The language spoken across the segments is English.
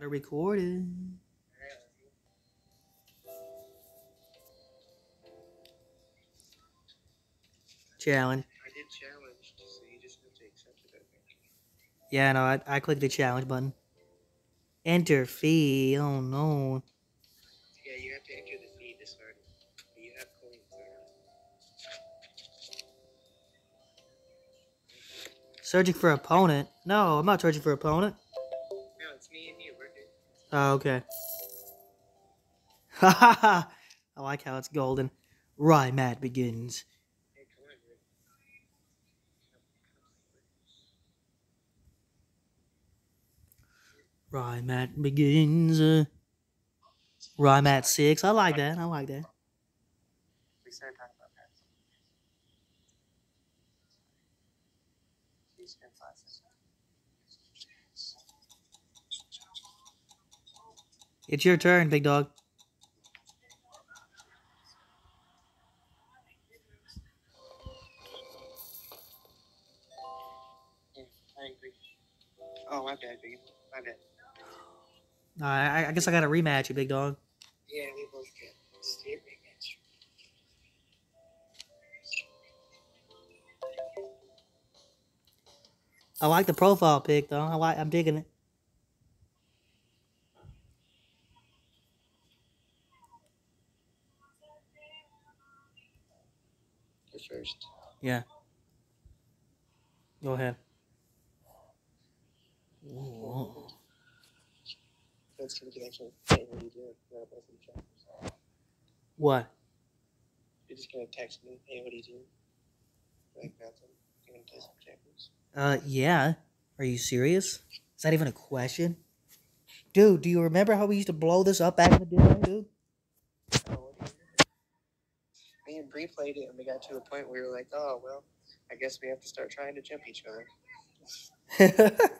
Gotta record it. Challenge. I did challenge, so you just have to accept it, I think. Yeah, no, I, I clicked the challenge button. Enter fee. Oh no. Yeah, you have to enter the fee it. But you have coins there. Searching for opponent. No, I'm not searching for opponent. No, it's me Oh, okay. Ha ha ha! I like how it's golden. Begins. Hey, come on, Rick. Rymat begins. Uh, Rymat 6. I like that. I like that. It's your turn, big dog. Yeah, I agree. Oh, my bad, baby. My bad. Uh, I, I guess I got to rematch you, big dog. Yeah, we both get state rematch. I like the profile pic though. I like. I'm digging it. The first. Yeah. Go ahead. Ooh. That's gonna actually what are you doing? Not both in chapters. What? You're just gonna text me, hey, what are you doing? Like nothing. You're gonna test some checkers. Uh, yeah. Are you serious? Is that even a question? Dude, do you remember how we used to blow this up back in the day, dude? Oh, what are you doing? Me and Bree played it and we got to a point where we were like, oh well, I guess we have to start trying to jump each other.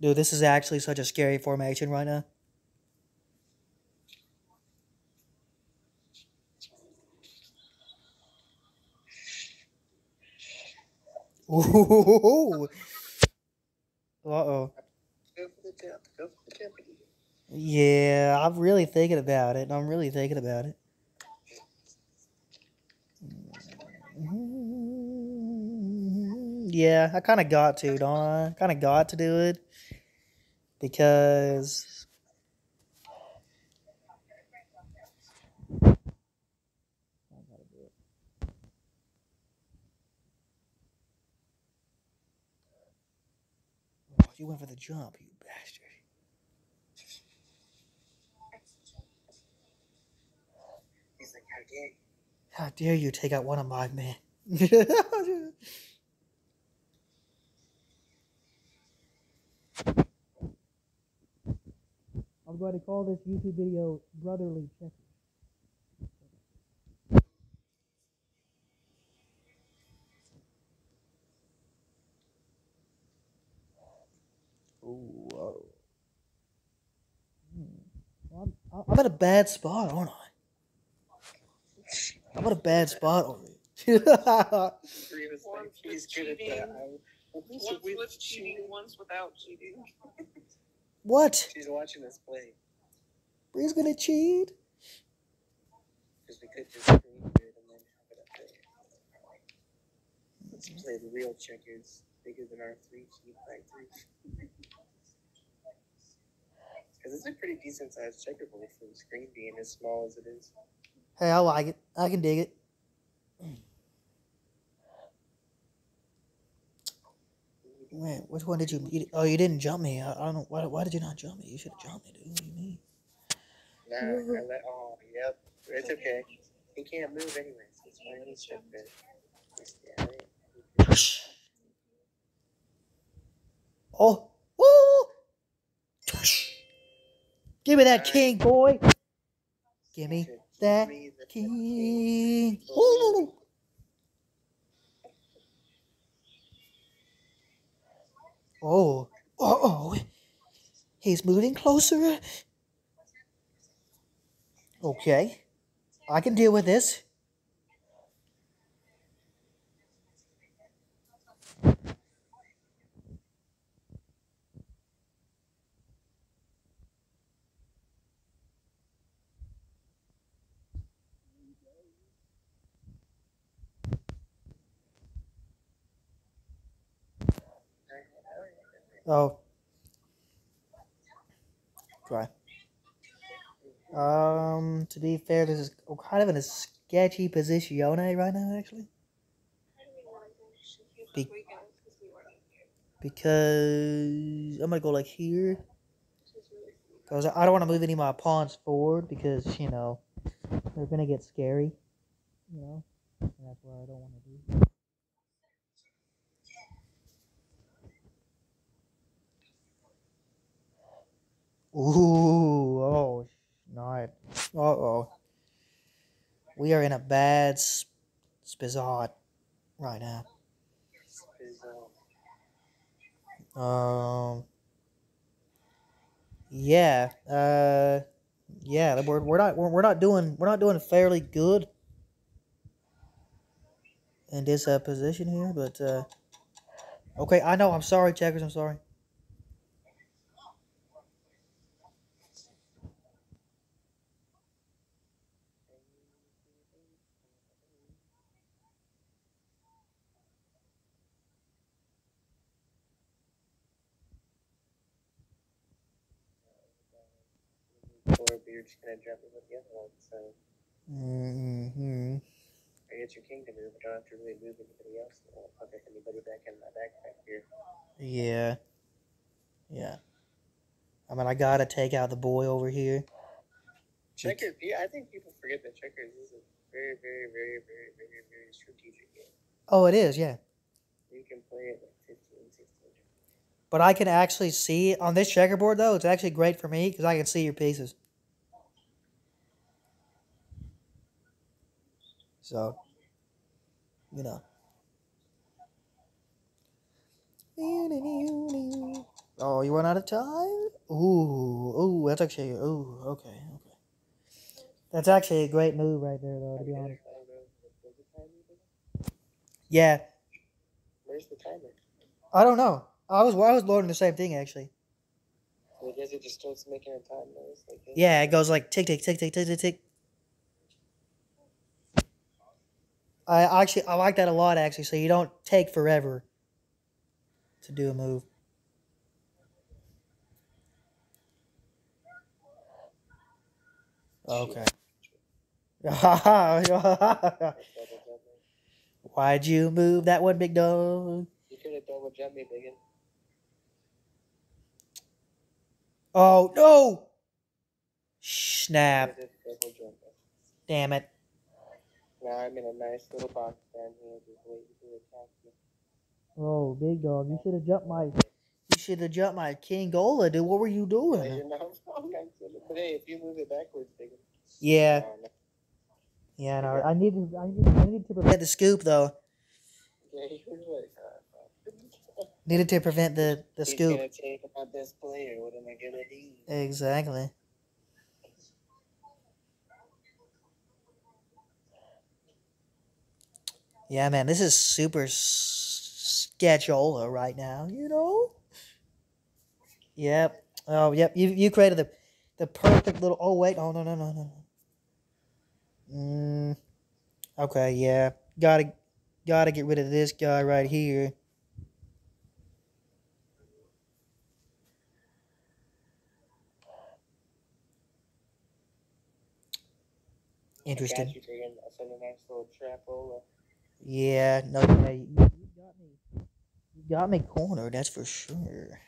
Dude, this is actually such a scary formation right now. Ooh. Uh oh. Go for the jump. Go for the jump. Yeah, I'm really thinking about it. I'm really thinking about it. Yeah, I kind of got to, don't I? Kind of got to do it because you went for the jump, you bastard. He's like, how dare you? How dare you take out one of my men? I'm going to call this YouTube video Brotherly Checkers. I'm, I'm in a bad spot, aren't I? I'm in a bad spot already. Bree was like, Once he's good at that. I- Once with cheating, once without cheating. what? She's watching us play. Bree's gonna cheat? Because we could just screen it and then have it up there. Let's play the real checkers bigger than our three cheat by three. Because it's a pretty decent sized checkerboard for the screen being as small as it is. Hey, I like it. I can dig it. Wait, which one did you, you? Oh, you didn't jump me. I, I don't know. Why, why did you not jump me? You should have jumped me, dude. What do you mean? Nah, I let, oh, yep. It's okay. He can't move anyways. It's fine. Stuck there. Just- Oh, oh! Give me that king, boy. Give me that king. Ooh. Oh, oh, oh. He's moving closer. Okay. I can deal with this. Oh. Try. Um, to be fair, this is kind of in a sketchy position right now, actually. Be- because I'm gonna go like here. Because I don't want to move any of my pawns forward because, you know, they're gonna get scary. You know? And that's what I don't want to do. Ooh, oh, not. Uh oh. We are in a bad sp- right now. Um. Yeah. Uh. Yeah. We're we're not we're, we're not doing we're not doing fairly good in this uh, position here, but uh. Okay, I know. I'm sorry, checkers. I'm sorry. Or you're just gonna jump in with the other one. So Mm-hmm. I get your king to move, but I don't have to really move anybody else. I won't anybody back in my backpack here. Yeah. Yeah. I mean, I gotta take out the boy over here. Checkers, yeah, I think people forget that checkers is a very, very, very, very, very, very strategic game. Oh, it is. Yeah. You can play it like 15, 16. But I can actually see on this checkerboard though. It's actually great for me because I can see your pieces. So, you know. Oh, you run out of time? Ooh, ooh, that's actually ooh, okay, okay. That's actually a great move right there, though. To be honest. Where's the timer? Yeah, Where's the timer? I don't know. I was I was loading the same thing actually. I guess it just starts making a time noise. Like. Yeah, it goes like tick tick tick tick tick tick tick. I actually I like that a lot actually. So you don't take forever to do a move. Okay. Like double jump me. Why'd you move that one, big dog? You could have double jumped me, biggin. Oh no! Snap! Could've double jumped me. Oh, Damn it! Now I'm in a nice little box down here, just waiting to attack you. Oh, big dog! You should have jumped my. You should have jumped my King Gola, dude. What were you doing? you're not wrong. But hey, if you move it backwards, biggin. Yeah. Oh. Yeah, no, I need to, I need, I need to prevent the scoop though. Yeah, he was like, uh, Needed to prevent the the He's scoop. gonna take my best player. What am I gonna do? Exactly. Yeah, man, this is super s- sketchola right now. You know. Yep. Oh, yep. You you created the the perfect little. Oh wait. Oh no no no no. no. Mm. Okay. Yeah. Gotta gotta get rid of this guy right here. Interesting. Yeah, no, yeah, you, you got me. You got me cornered, that's for sure.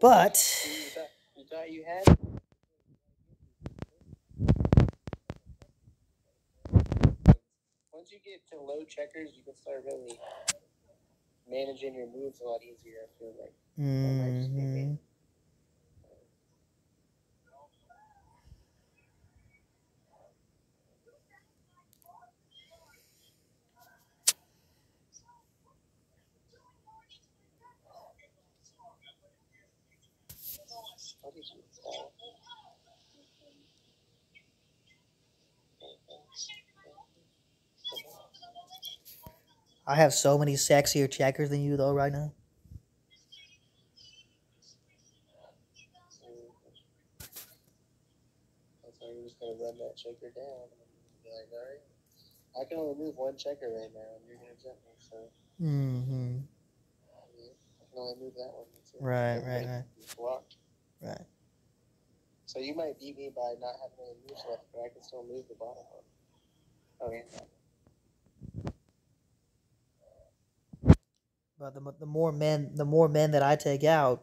But You thought, you had? Once you get to low checkers, you can start really managing your moves a lot easier. I feel like. might I have so many sexier checkers than you though right now. I can only move one checker right now, and you're gonna jump me, so. Mm-hmm. I can only move that one. Right, right, right. Blocked. Right. So you might beat me by not having any moves left, but I can still move the bottom one. Oh yeah. But the, the more men the more men that I take out,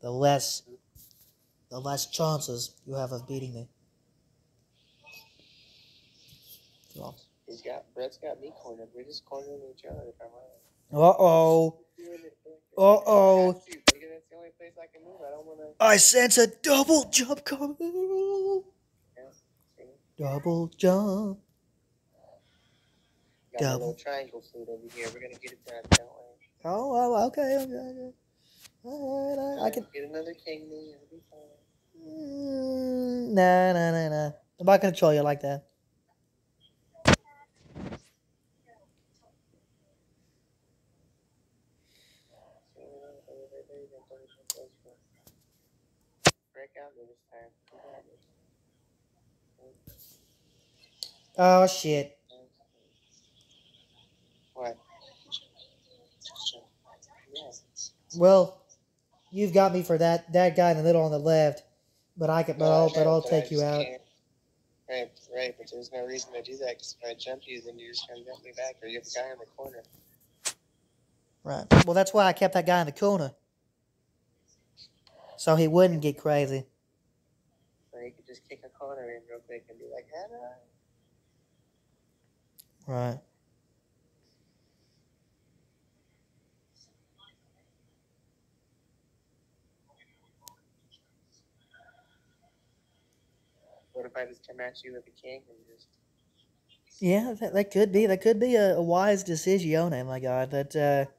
the less the less chances you have of beating me. So, He's got Brett's got me cornered. We're just cornering each other uh oh. Uh oh. Only place I can move. I don't wanna I sense a double jump coming. see. Double jump. Got a Double. little triangle flute over here. We're gonna get it done, don't worry. Oh, okay, okay, okay. All right, I, I can. get another king me, it'll be fine. Mm, nah, nah, nah, nah. I'm not gonna troll you like that. Break out this time. You got it. Oh shit. What? Well, you've got me for that that guy in the middle on the left, but I could, but I'll, but I'll take you out. Right, right, but there's no reason to do that because if I jump you, then you're just gonna jump me back, or you have the guy in the corner. Right. Well, that's why I kept that guy in the corner, so he wouldn't get crazy. So he could just kick a corner in real quick and be like, Hannah. Right. What if I just come at you with a king and just Yeah, that, that could be that could be a, a wise decision. My god, that uh,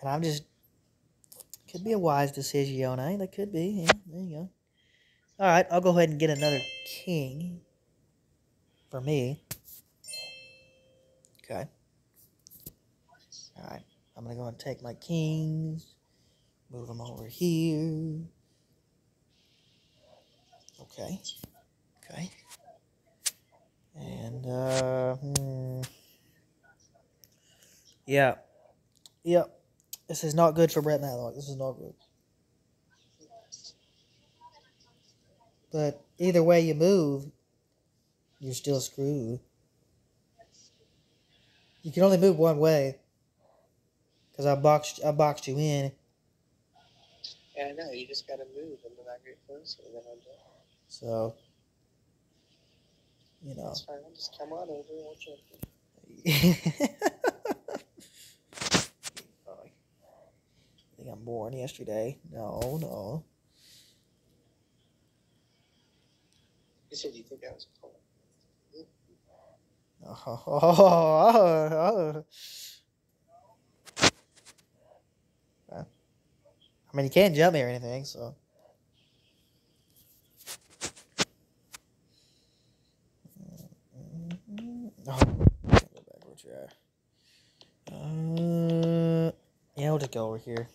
and I'm just could be a wise decision. Eh? That could be. Yeah, there you go. All right, I'll go ahead and get another king for me. Okay. All right, I'm gonna go and take my kings, move them over here. Okay. Okay. And uh hmm. Yeah. Yep. This is not good for Brett Matlock. This is not good. But either way you move, you're still screwed. You can only move one way. Cause I boxed I boxed you in. Yeah, I know, you just gotta move and then I get closer and then I'm done. So you know. That's fine, just come on over, I'll jump you. Oh, I born yesterday. No, no. You said you think I was cold. Oh, oh, oh, I mean, you can't jump me or anything, so. Oh, go back. Uh, yeah, we'll just go over here.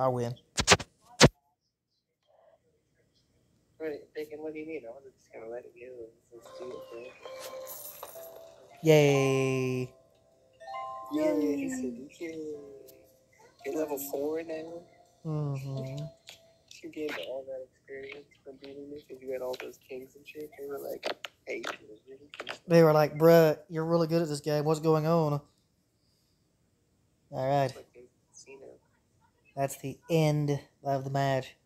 I'll win. What, thinking, what do you need? I was just gonna let it go. Let's do it, bro. Yay. Yay! he said, Yay! You're level four now. Mm-hmm. You gained all that experience from beating me because you had all those kings and shit. They were like, "Hey, you was really good." They were like, bruh, you're really good at this game. What's going on? All right. Like. That's the end of the match.